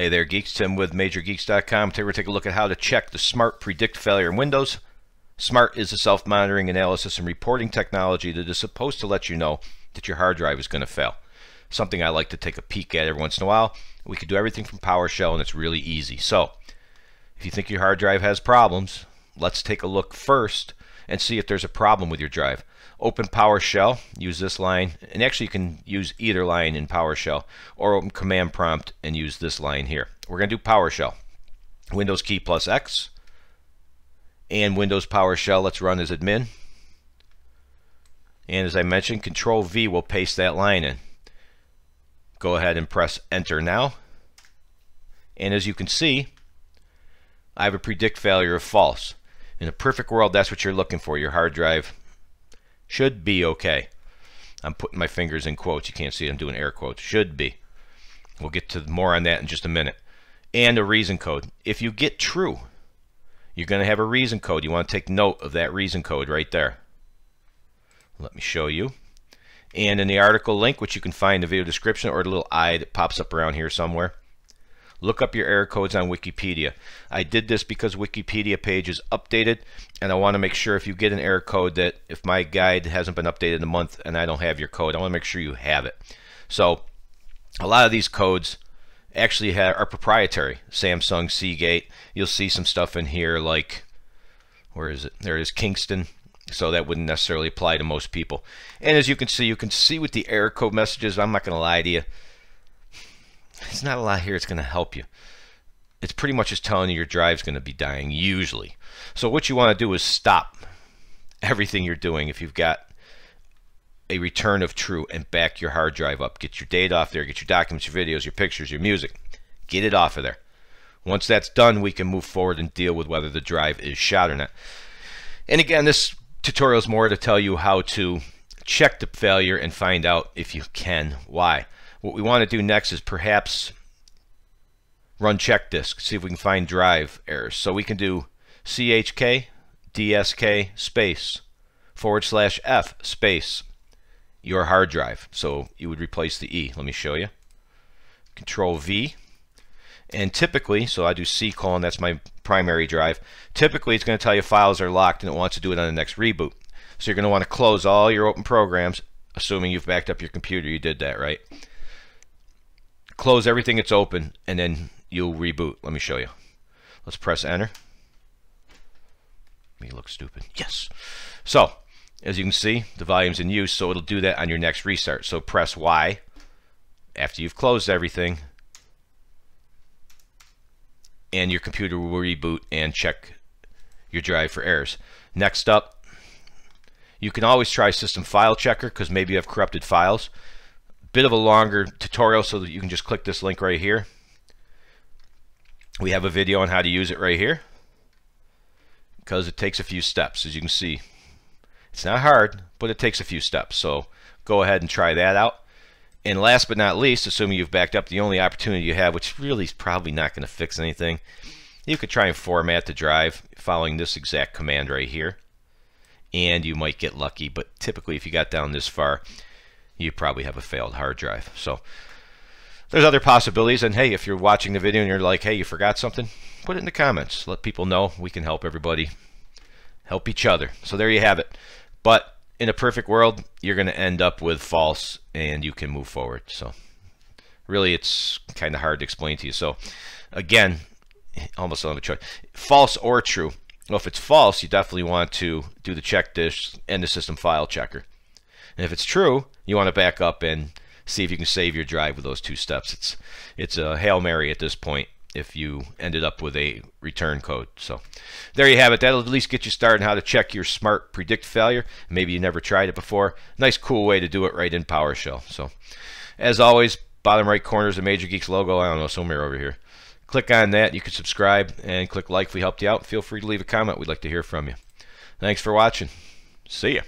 Hey there, geeks. Tim with MajorGeeks.com. Today we're take a look at how to check the Smart Predict failure in Windows. Smart is a self-monitoring analysis and reporting technology that is supposed to let you know that your hard drive is going to fail. Something I like to take a peek at every once in a while. We can do everything from PowerShell and it's really easy. So, if you think your hard drive has problems, let's take a look first and see if there's a problem with your drive. Open PowerShell, use this line, and actually you can use either line in PowerShell, or open Command Prompt and use this line here. We're going to do PowerShell. Windows key plus X, and Windows PowerShell, let's run as admin. And as I mentioned, Control V will paste that line in. Go ahead and press Enter now. And as you can see, I have a predict failure of false. In a perfect world, that's what you're looking for. Your hard drive should be okay. I'm putting my fingers in quotes. You can't see. I'm doing air quotes. Should be. We'll get to more on that in just a minute. And a reason code. If you get true, you're going to have a reason code. You want to take note of that reason code right there. Let me show you. And in the article link, which you can find in the video description or the little eye that pops up around here somewhere, look up your error codes on Wikipedia. I did this because Wikipedia page is updated and I want to make sure if you get an error code that if my guide hasn't been updated in a month and I don't have your code, I want to make sure you have it. So a lot of these codes actually have, are proprietary. Samsung, Seagate. You'll see some stuff in here like, where is it? There it is, Kingston. So that wouldn't necessarily apply to most people. And as you can see, you can see with the error code messages, I'm not going to lie to you, there's not a lot here that's going to help you. It's pretty much just telling you your drive's going to be dying, usually. So what you want to do is stop everything you're doing if you've got a return of true and back your hard drive up. Get your data off there, get your documents, your videos, your pictures, your music. Get it off of there. Once that's done, we can move forward and deal with whether the drive is shot or not. And again, this tutorial is more to tell you how to check the failure and find out if you can why. What we want to do next is perhaps run check disk, see if we can find drive errors. So we can do chk dsk space forward slash f space your hard drive. So you would replace the E. Let me show you. Control V. And typically, so I do C colon, that's my primary drive. Typically, it's going to tell you files are locked and it wants to do it on the next reboot. So you're going to want to close all your open programs, assuming you've backed up your computer. You did that, right? Close everything that's open, and then you'll reboot. Let me show you. Let's press enter. Me look stupid. Yes. So, as you can see, the volume's in use, so it'll do that on your next restart. So press Y after you've closed everything, and your computer will reboot and check your drive for errors. Next up, you can always try System File Checker because maybe you have corrupted files bit of a longer tutorial so that you can just click this link right here. We have a video on how to use it right here because it takes a few steps as you can see. It's not hard, but it takes a few steps. So go ahead and try that out. And last but not least, assuming you've backed up, the only opportunity you have, which really is probably not going to fix anything, you could try and format the drive following this exact command right here. And you might get lucky, but typically if you got down this far, you probably have a failed hard drive. So there's other possibilities. And hey, if you're watching the video and you're like, hey, you forgot something, put it in the comments. Let people know. We can help everybody help each other. So there you have it. But in a perfect world, you're going to end up with false and you can move forward. So really, it's kind of hard to explain to you. So again, almost don't have a choice. False or true. Well, if it's false, you definitely want to do the check disk and the system file checker. And if it's true, you want to back up and see if you can save your drive with those two steps. It's it's a hail mary at this point if you ended up with a return code. So there you have it. That'll at least get you started on how to check your smart predict failure. Maybe you never tried it before. Nice cool way to do it right in PowerShell. So as always, bottom right corner is the Major Geeks logo. I don't know, somewhere over here. Click on that. You can subscribe and click like if we helped you out. Feel free to leave a comment. We'd like to hear from you. Thanks for watching. See ya.